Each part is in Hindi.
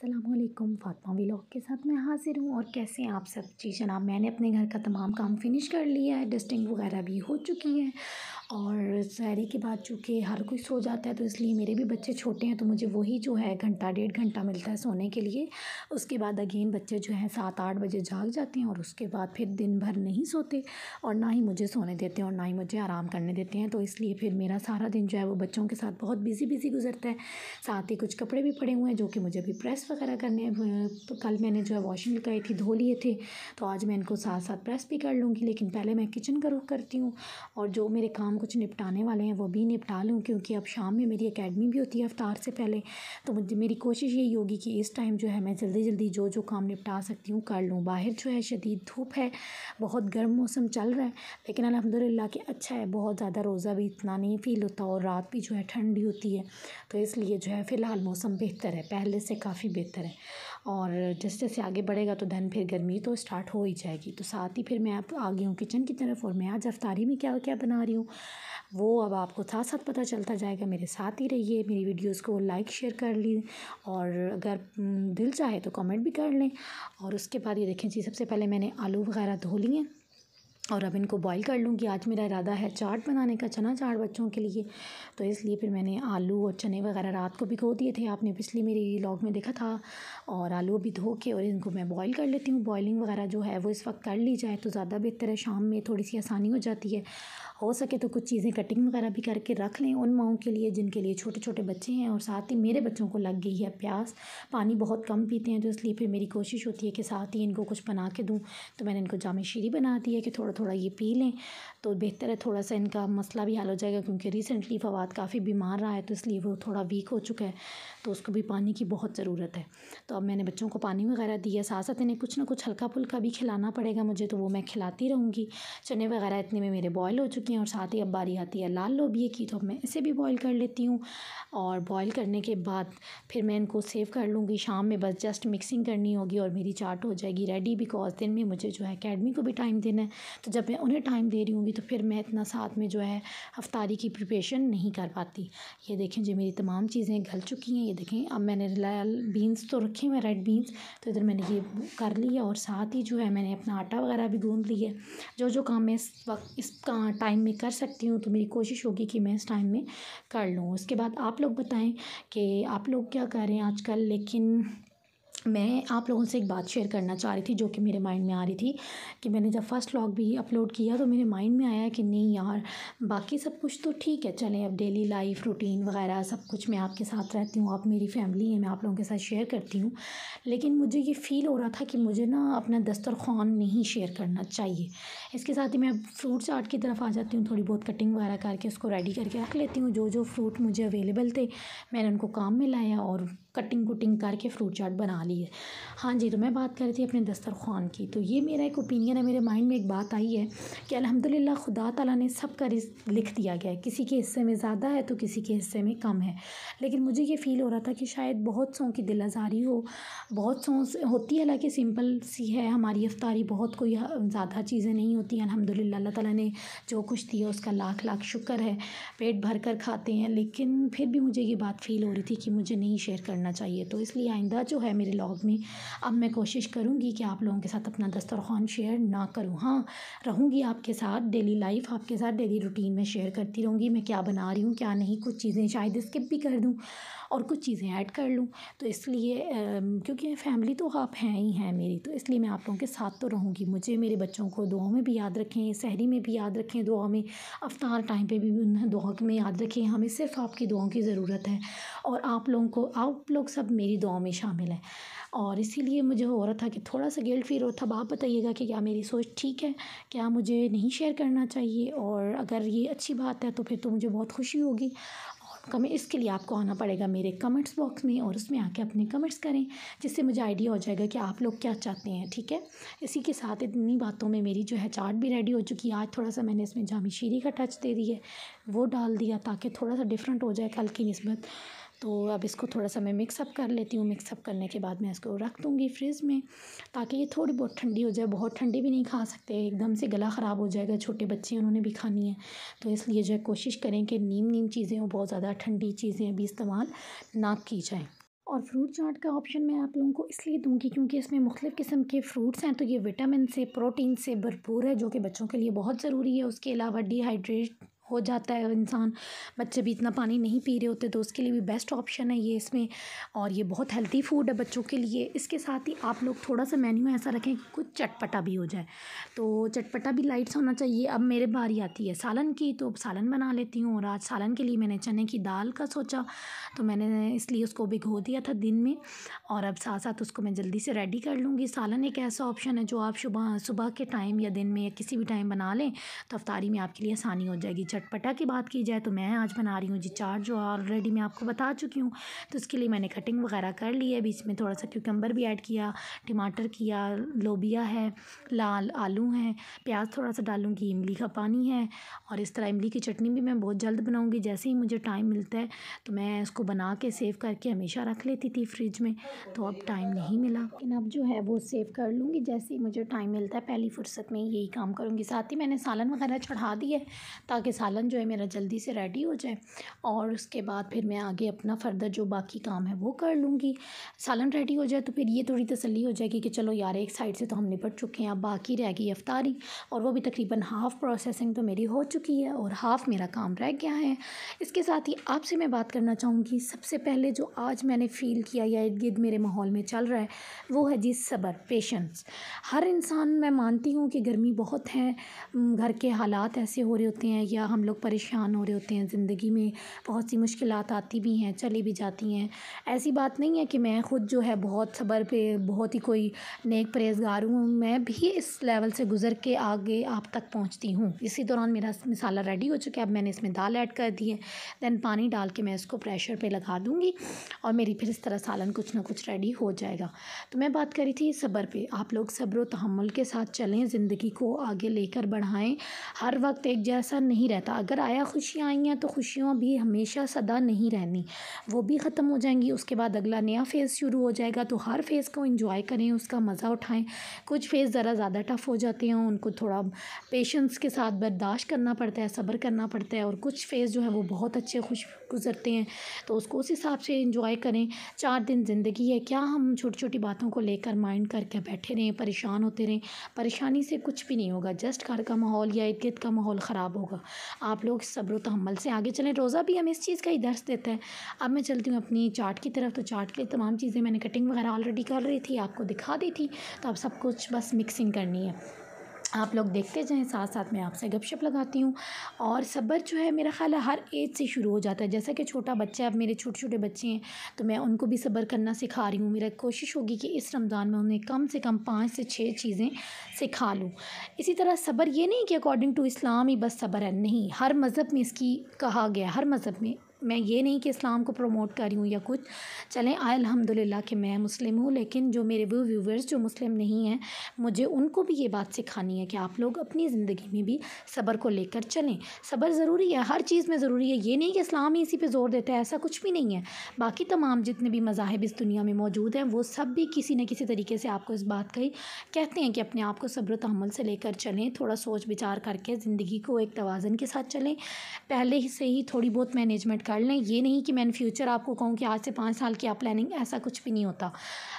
असलकुम फातमा व्लॉग के साथ मैं हाज़िर हूँ। और कैसे हैं आप सब? जी जनाब, मैंने अपने घर का तमाम काम फिनिश कर लिया है। डस्टिंग वगैरह भी हो चुकी है। और सहरी के बाद चूँकि हर कोई सो जाता है तो इसलिए मेरे भी बच्चे छोटे हैं तो मुझे वही जो है घंटा, डेढ़ घंटा मिलता है सोने के लिए। उसके बाद अगेन बच्चे जो हैं सात, आठ बजे जाग जाते हैं और उसके बाद फिर दिन भर नहीं सोते और ना ही मुझे सोने देते हैं और ना ही मुझे आराम करने देते हैं। तो इसलिए फिर मेरा सारा दिन जो है वो बच्चों के साथ बहुत बिज़ी बिज़ी गुजरता है। साथ ही कुछ कपड़े भी पड़े हुए हैं, जो कि मुझे अभी प्रेस वगैरह करने तो कल मैंने जो है वॉशिंग लगाई थी, धो लिए थे तो आज मैं इनको साथ साथ प्रेस भी कर लूँगी, लेकिन पहले मैं किचन का रुख करती हूँ। और जो मेरे काम कुछ निपटाने वाले हैं, वो भी निपटा लूँ, क्योंकि अब शाम में मेरी अकेडमी भी होती है अवतार से पहले। तो मुझे, मेरी कोशिश यही होगी कि इस टाइम जो है मैं जल्दी जल्दी जो जो काम निपटा सकती हूँ, कर लूँ। बाहर जो है शदीद धूप है, बहुत गर्म मौसम चल रहा है, लेकिन अलहमदिल्ला कि अच्छा है, बहुत ज़्यादा रोज़ा भी इतना नहीं फ़ील होता और रात भी जो है ठंडी होती है। तो इसलिए जो है फ़िलहाल मौसम बेहतर है, पहले से काफ़ी बेहतर है। और जैसे जैसे आगे बढ़ेगा तो धन फिर गर्मी तो स्टार्ट हो ही जाएगी। तो साथ ही फिर मैं आप आ गई हूँ किचन की तरफ़ और मैं आज अफ्तारी में क्या क्या बना रही हूँ, वो अब आपको साथ साथ पता चलता जाएगा। मेरे साथ ही रहिए, मेरी वीडियोस को लाइक शेयर कर ली और अगर दिल चाहे तो कमेंट भी कर लें। और उसके बाद ये देखें जी, सबसे पहले मैंने आलू वगैरह धो लिए। और अब इनको बॉईल कर लूँगी। आज मेरा इरादा है चाट बनाने का, चना चाट बच्चों के लिए। तो इसलिए फिर मैंने आलू और चने वगैरह रात को भिगो दिए थे। आपने पिछली मेरी लॉग में देखा था। और आलू भी धो के और इनको मैं बॉईल कर लेती हूँ। बॉइलिंग वगैरह जो है वो इस वक्त कर ली जाए तो ज़्यादा बेहतर है। शाम में थोड़ी सी आसानी हो जाती है। हो सके तो कुछ चीज़ें कटिंग वगैरह भी करके रख लें उन माओं के लिए, जिनके लिए छोटे छोटे बच्चे हैं और साथ ही मेरे बच्चों को लग गई है प्यास। पानी बहुत कम पीते हैं तो इसलिए फिर मेरी कोशिश होती है कि साथ ही इनको कुछ बना के दूँ। तो मैंने इनको जाम शीरी बना दी है कि थोड़ा थोड़ा ये पी लें तो बेहतर है थोड़ा सा इनका मसला भी हल हो जाएगा क्योंकि रिसेंटली फवाद काफ़ी बीमार रहा है तो इसलिए वो थोड़ा वीक हो चुका है तो उसको भी पानी की बहुत ज़रूरत है। तो अब मैंने बच्चों को पानी वगैरह दिया साथ साथ इन्हें कुछ ना कुछ हल्का फुल्का भी खिलाना पड़ेगा मुझे तो वो मैं खिलाती रहूँगी। चने वगैरह इतने में मेरे बॉयल हो चुके हैं और साथ ही अब बारी आती है लाल लोबिए की तो अब मैं इसे भी बॉयल कर लेती हूँ। और बॉयल करने के बाद फिर मैं इनको सेव कर लूँगी, शाम में बस जस्ट मिक्सिंग करनी होगी और मेरी चाट हो जाएगी रेडी बिकॉज़ दिन में मुझे जो है अकेडमी को भी टाइम देना है तो जब मैं उन्हें टाइम दे रही हूँगी तो फिर मैं इतना साथ में जो है, अफ्तारी की प्रिपरेशन नहीं कर पाती। ये देखें जो, मेरी तमाम चीज़ें गल चुकी हैं। ये देखें, अब मैंने लाल बीन्स तो रखे हुए रेड बीन्स तो इधर मैंने ये कर लिया और साथ ही जो है, मैंने अपना आटा वगैरह भी गूँध लिया जो जो काम मैं इस वक्त, इस टाइम में कर सकती हूँ तो मेरी कोशिश होगी कि मैं इस टाइम में कर लूँ। उसके बाद आप लोग बताएँ कि आप लोग क्या कर रहे हैं आजकल, लेकिन मैं आप लोगों से एक बात शेयर करना चाह रही थी, जो कि मेरे माइंड में आ रही थी, कि मैंने जब फ़र्स्ट व्लॉग भी अपलोड किया तो मेरे माइंड में आया कि नहीं यार, बाकी सब कुछ तो ठीक है, चलें अब डेली लाइफ रूटीन वगैरह सब कुछ मैं आपके साथ रहती हूँ, आप मेरी फैमिली है, मैं आप लोगों के साथ शेयर करती हूँ। लेकिन मुझे ये फ़ील हो रहा था कि मुझे ना अपना दस्तरखान नहीं शेयर करना चाहिए। इसके साथ ही मैं फ्रूट चाट की तरफ़ आ जाती हूँ, थोड़ी बहुत कटिंग वगैरह करके, उसको रेडी करके रख लेती हूँ जो जो फ्रूट मुझे अवेलेबल थे, मैंने उनको काम में लाया और कटिंग कुटिंग करके फ्रूट चाट बना ली है। हाँ जी तो मैं बात कर रही थी अपने दस्तरख़्वान की। तो ये मेरा एक ओपिनियन है, मेरे माइंड में एक बात आई है कि अल्हम्दुलिल्लाह खुदा ताला ने सब का लिख दिया गया है। किसी के हिस्से में ज़्यादा है तो किसी के हिस्से में कम है। लेकिन मुझे ये फ़ील हो रहा था कि शायद बहुत सौ की दिल आज़ारी हो, बहुत सौ होती है, हालाँकि सिंपल सी है, हमारी अफ्तारी बहुत कोई ज़्यादा चीज़ें नहीं होती अलहमदिल्ला ताला ने जो कुछ दिया उसका लाख लाख शुक्र है, पेट भर कर खाते हैं। लेकिन फिर भी मुझे ये बात फ़ील हो रही थी कि मुझे नहीं शेयर करना चाहिए। तो इसलिए आइंदा जो है मेरे लॉग में अब मैं कोशिश करूँगी कि आप लोगों के साथ अपना दस्तरखान शेयर ना करूँ। हाँ रहूँगी आपके साथ डेली लाइफ आपके साथ डेली रूटीन में शेयर करती रहूँगी। मैं क्या बना रही हूँ, क्या नहीं, कुछ चीज़ें शायद स्किप भी कर दूँ और कुछ चीज़ें ऐड कर लूँ। तो इसलिए क्योंकि फैमिली तो आप हैं ही हैं मेरी तो इसलिए मैं आप लोगों के साथ तो रहूँगी। मुझे, मेरे बच्चों को दुआ में भी याद रखें सहरी में भी याद रखें दुआ में, अफ्तार टाइम पे भी उन्हें दुआ में याद रखें। हमें सिर्फ़ आपकी दुआओं की ज़रूरत है और आप लोगों को, आप लोग सब मेरी दुआ में शामिल हैं। और इसीलिए मुझे हो रहा था कि थोड़ा सा गिल्ट फील हो था। आप बताइएगा कि क्या मेरी सोच ठीक है? क्या मुझे नहीं शेयर करना चाहिए? और अगर ये अच्छी बात है तो फिर तो मुझे बहुत खुशी होगी। और कमें, इसके लिए आपको आना पड़ेगा मेरे कमेंट्स बॉक्स में और उसमें आके अपने कमेंट्स करें, जिससे मुझे आइडिया हो जाएगा कि आप लोग क्या चाहते हैं, ठीक है? इसी के साथ इतनी बातों में मेरी जो है चाट भी रेडी हो चुकी है। आज थोड़ा सा मैंने इसमें जामी शीरी का टच दे दी है, वो डाल दिया ताकि थोड़ा सा डिफरेंट हो जाए कल की नस्बत। तो अब इसको थोड़ा सा मैं मिक्सअप कर लेती हूँ। मिक्सअप करने के बाद मैं इसको रख दूँगी फ्रिज में ताकि ये थोड़ी बहुत ठंडी हो जाए। बहुत ठंडी भी नहीं खा सकते। एकदम से गला ख़राब हो जाएगा। छोटे बच्चे उन्होंने भी खानी है। तो इसलिए जो है कोशिश करें कि नीम नीम चीज़ें और बहुत ज़्यादा ठंडी चीज़ें अभी इस्तेमाल ना की जाएँ। और फ्रूट चाट का ऑप्शन मैं आप लोगों को इसलिए दूँगी क्योंकि इसमें मुख्तलिफ़ किस्म के फ्रूट्स हैं। तो ये विटामिन से प्रोटीन से भरपूर है, जो कि बच्चों के लिए बहुत ज़रूरी है। उसके अलावा डिहाइड्रेट हो जाता है इंसान। बच्चे भी इतना पानी नहीं पी रहे होते तो उसके लिए भी बेस्ट ऑप्शन है ये इसमें। और ये बहुत हेल्दी फ़ूड है बच्चों के लिए। इसके साथ ही आप लोग थोड़ा सा मेन्यू ऐसा रखें कि कुछ चटपटा भी हो जाए। तो चटपटा भी लाइट्स होना चाहिए। अब मेरे बारी आती है सालन की तो अब सालन बना लेती हूँ। और आज सालन के लिए मैंने चने की दाल का सोचा तो मैंने इसलिए उसको भिगो दिया था दिन में। और अब साथ साथ उसको मैं जल्दी से रेडी कर लूँगी। सालन एक ऐसा ऑप्शन है जो आप सुबह सुबह के टाइम या दिन में या किसी भी टाइम बना लें तो अफ्तारी में आपके लिए आसानी हो जाएगी। चटपटा की बात की जाए तो मैं आज बना रही हूँ जी चाट जो ऑलरेडी मैं आपको बता चुकी हूँ। तो उसके लिए मैंने कटिंग वगैरह कर ली है। बीच में थोड़ा सा क्यूकम्बर भी ऐड किया, टमाटर किया, लोबिया है, लाल आलू हैं, प्याज थोड़ा सा डालूँगी, इमली का पानी है और इस तरह इमली की चटनी भी मैं बहुत जल्द बनाऊँगी। जैसे ही मुझे टाइम मिलता है तो मैं इसको बना के सेव करके हमेशा रख लेती थी फ्रिज में। तो अब टाइम नहीं मिला। लेकिन अब जो है वो सेव कर लूँगी। जैसे ही मुझे टाइम मिलता है, पहली फुर्सत में यही काम करूँगी। साथ ही मैंने सालन वगैरह चढ़ा दिया ताकि सालन जो है मेरा जल्दी से रेडी हो जाए और उसके बाद फिर मैं आगे अपना फ़र्दर जो बाकी काम है वो कर लूँगी। सालन रेडी हो जाए तो फिर ये थोड़ी तसली हो जाएगी कि चलो यार एक साइड से तो हम निपट चुके हैं, अब बाकी रह गई अफ्तारी और वो भी तकरीबन हाफ़ प्रोसेसिंग तो मेरी हो चुकी है और हाफ़ मेरा काम रह गया है। इसके साथ ही आपसे मैं बात करना चाहूँगी, सबसे पहले जो आज मैंने फ़ील किया या इर्द गिर्द मेरे माहौल में चल रहा है, वो है जी सब्र पेशेंस हर इंसान, मैं मानती हूँ कि गर्मी बहुत है घर के हालात ऐसे हो रहे होते हैं या लोग परेशान हो रहे होते हैं ज़िंदगी में। बहुत सी मुश्किल आती भी हैं, चली भी जाती हैं। ऐसी बात नहीं है कि मैं ख़ुद जो है बहुत सब्र पे, बहुत ही कोई नेक परहेजगार हूँ। मैं भी इस लेवल से गुज़र के आगे आप तक पहुँचती हूँ। इसी दौरान मेरा मसाला रेडी हो चुका है। अब मैंने इसमें दाल ऐड कर दी है। दैन पानी डाल के मैं इसको प्रेशर पर लगा दूँगी और मेरी फिर इस तरह सालन कुछ ना कुछ रेडी हो जाएगा। तो मैं बात करी थी सब्र पे। आप लोग सब्र तहमुल के साथ चलें। ज़िंदगी को आगे लेकर बढ़ाएँ। हर वक्त एक जैसा नहीं रहता। अगर आया खुशियाँ आई हैं तो खुशियाँ भी हमेशा सदा नहीं रहनी। वो भी ख़त्म हो जाएँगी, उसके बाद अगला नया फ़ेज़ शुरू हो जाएगा। तो हर फ़ेज़ को इंजॉय करें, उसका मज़ा उठाएँ। कुछ फ़ेज़ ज़रा ज़्यादा टफ़ हो जाते हैं, उनको थोड़ा पेशेंस के साथ बर्दाश्त करना पड़ता है, सब्र करना पड़ता है और कुछ फ़ेज़ जो है, वो बहुत अच्छे खुश गुज़रते हैं। तो उसको उस हिसाब से इंजॉय करें। चार दिन ज़िंदगी है, क्या हम छोटी छोटी बातों को लेकर माइंड करके बैठे रहें, परेशान होते रहें? परेशानी से कुछ भी नहीं होगा, जस्ट घर का माहौल या इर्द का माहौल ख़राब होगा। आप लोग सब्र तहमल से आगे चलें। रोज़ा भी हमें इस चीज़ का ही दर्श देता है। अब मैं चलती हूँ अपनी चाट की तरफ़। तो चाट के लिए तमाम चीज़ें मैंने कटिंग वगैरह ऑलरेडी कर रही थी, आपको दिखा दी थी। तो अब सब कुछ बस मिक्सिंग करनी है। आप लोग देखते जाएँ साथ साथ मैं आपसे गपशप लगाती हूँ। और सब्र जो है, मेरा ख़्याल हर एज से शुरू हो जाता है। जैसा कि छोटा बच्चा है, अब मेरे छोटे छोटे बच्चे हैं तो मैं उनको भी सब्र करना सिखा रही हूँ। मेरा कोशिश होगी कि इस रमज़ान में उन्हें कम से कम पाँच से छः चीज़ें सिखा लूँ। इसी तरह सब्र ये नहीं कि अकॉर्डिंग टू इस्लाम ही बस सब्र है, नहीं। हर मज़हब में इसकी कहा गया हर मज़हब में मैं ये नहीं कि इस्लाम को प्रमोट कर रही हूँ या कुछ। चलें आए अलहमदिल्ला कि मैं मुस्लिम हूँ, लेकिन जो मेरे वो व्यूवर्स जो मुस्लिम नहीं हैं, मुझे उनको भी ये बात सिखानी है कि आप लोग अपनी ज़िंदगी में भी सब्र को लेकर चलें। सब्र ज़रूरी है, हर चीज़ में ज़रूरी है। ये नहीं कि इस्लाम ही इसी पर ज़ोर देता है, ऐसा कुछ भी नहीं है। बाकी तमाम जितने भी मज़ाहब इस दुनिया में मौजूद हैं, वो सब भी किसी न किसी तरीके से आपको इस बात का ही कहते हैं कि अपने आप को सब्र तहमल से लेकर चलें, थोड़ा सोच विचार करके, ज़िंदगी को एक तोज़न के साथ चलें। पहले से ही थोड़ी बहुत मैनेजमेंट कर लें। ये नहीं कि मैं इन फ्यूचर आपको कहूँ कि आज से पाँच साल की आप प्लानिंग ऐसा कुछ भी नहीं होता।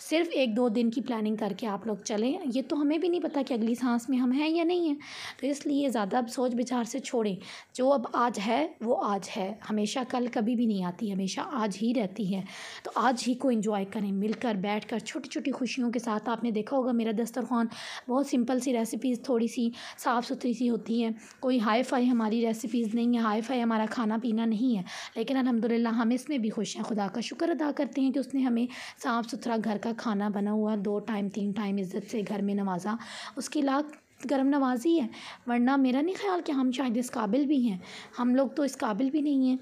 सिर्फ़ एक दो दिन की प्लानिंग करके आप लोग चलें। ये तो हमें भी नहीं पता कि अगली सांस में हम हैं या नहीं हैं। तो इसलिए ज़्यादा अब सोच विचार से छोड़ें। जो अब आज है, वो आज है। हमेशा कल कभी भी नहीं आती, हमेशा आज ही रहती है। तो आज ही को इंजॉय करें। मिलकर बैठ कर छोटी छोटी खुशियों के साथ आपने देखा होगा मेरा दस्तरखान। बहुत सिंपल सी रेसिपीज़ थोड़ी सी साफ़ सुथरी सी होती हैं। कोई हाई फाई हमारी रेसिपीज़ नहीं है। हाई फाई हमारा खाना पीना नहीं है। लेकिन अलहमदिल्ला हम इसमें भी खुश हैं। खुदा का शुक्र अदा करते हैं कि उसने हमें साफ़ सुथरा घर का खाना बना हुआ, दो टाइम, तीन टाइम इज़्ज़त से घर में नवाजा। उसकी लाख गर्म नवाजी है, वरना मेरा नहीं ख्याल कि हम शायद इस काबिल भी हैं। हम लोग तो इस काबिल भी नहीं हैं।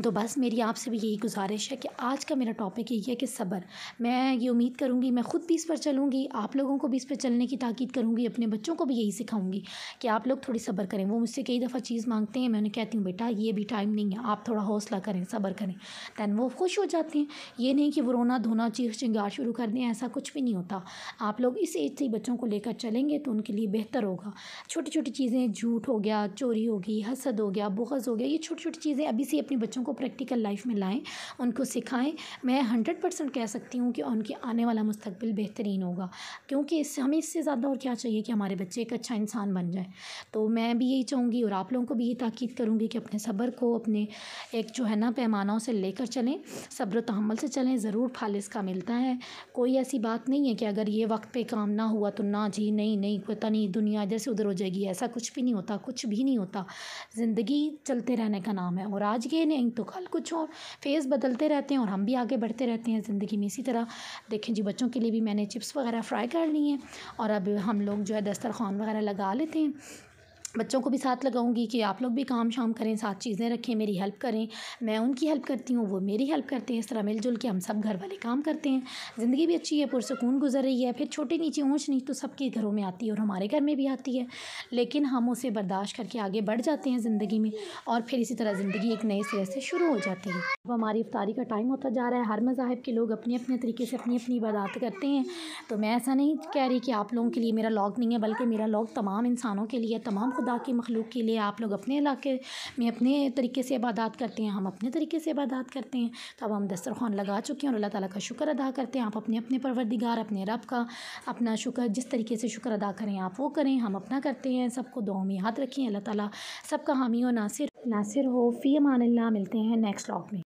तो बस मेरी आपसे भी यही गुजारिश है कि आज का मेरा टॉपिक यही है कि सब्र। मैं ये उम्मीद करूँगी, मैं ख़ुद भी इस पर चलूँगी, आप लोगों को भी इस पर चलने की ताकीद करूँगी, अपने बच्चों को भी यही सिखाऊँगी कि आप लोग थोड़ी सब्र करें। वो मुझसे कई दफ़ा चीज़ मांगते हैं, मैं उन्हें कहती हूँ, बेटा, ये भी टाइम नहीं है, आप थोड़ा हौसला करें, सब्र करें। दैन वो खुश हो जाते हैं। ये नहीं कि वो रोना धोना, चीख चिंगार शुरू कर दें, ऐसा कुछ भी नहीं होता। आप लोग इस एज से बच्चों को लेकर चलेंगे तो उनके लिए बेहतर होगा। छोटी छोटी चीज़ें, झूठ हो गया, चोरी होगी हसद हो गया बुखस हो गया, ये छोटी छोटी चीज़ें अभी से अपने बच्चों को को प्रैक्टिकल लाइफ में लाएँ, उनको सिखाएँ। मैं हंड्रेड परसेंट कह सकती हूँ कि उनके आने वाला मुस्तकबिल बेहतरीन होगा, क्योंकि इससे हमें इससे ज़्यादा और क्या चाहिए कि हमारे बच्चे एक अच्छा इंसान बन जाए। तो मैं भी यही चाहूँगी और आप लोगों को भी ये ताकीद करूँगी कि अपने सब्र को, अपने एक जो है ना पैमानों से लेकर चलें, सब्र तहमल से चलें, ज़रूर फल इसका मिलता है। कोई ऐसी बात नहीं है कि अगर ये वक्त पे काम ना हुआ तो ना जी, नहीं नहीं, पता नहीं, दुनिया जैसे उधर हो जाएगी, ऐसा कुछ भी नहीं होता, कुछ भी नहीं होता। ज़िंदगी चलते रहने का नाम है और आज ये नहीं तो कल कुछ और फ़ेज़ बदलते रहते हैं और हम भी आगे बढ़ते रहते हैं ज़िंदगी में। इसी तरह, देखें जी, बच्चों के लिए भी मैंने चिप्स वगैरह फ्राई कर ली हैं और अब हम लोग जो है दस्तरखान वगैरह लगा लेते हैं। बच्चों को भी साथ लगाऊँगी कि आप लोग भी काम शाम करें, साथ चीज़ें रखें, मेरी हेल्प करें। मैं उनकी हेल्प करती हूँ, वो मेरी हेल्प करते हैं। इस तरह मिलजुल के हम सब घर वाले काम करते हैं। ज़िंदगी भी अच्छी है, पुरसकून गुजर रही है। फिर छोटी नीचे ऊँच नीच तो सबके घरों में आती है और हमारे घर में भी आती है। लेकिन हम उसे बर्दाश्त करके आगे बढ़ जाते हैं ज़िंदगी में और फिर इसी तरह ज़िंदगी एक नए सिरे से शुरू हो जाती है। अब हमारी इफ्तारी का टाइम होता जा रहा है। हर मज़ाहब के लोग अपने अपने तरीके से अपनी अपनी इबादत करते हैं। तो मैं ऐसा नहीं कह रही कि आप लोगों के लिए मेरा लॉग नहीं है, बल्कि मेरा लॉग तमाम इंसानों के लिए तमाम खुदा की मखलूक के लिए आप लोग अपने इलाके में अपने तरीके से इबादत करते हैं, हम अपने तरीके से इबादत करते हैं। तो अब हम दस्तरखान लगा चुके हैं और अल्लाह ताला का शुक्र अदा करते हैं। आप अपने अपने परवरदिगार, अपने रब का अपना शुक्र, जिस तरीके से शुक्र अदा करें, आप वो करें। हम अपना करते हैं, सबको दुआ में याद रखें। अल्लाह ताला सबका हामी और नासिर नासिर हो। फ़ी अमान मिलते हैं नेक्स्ट लॉक में।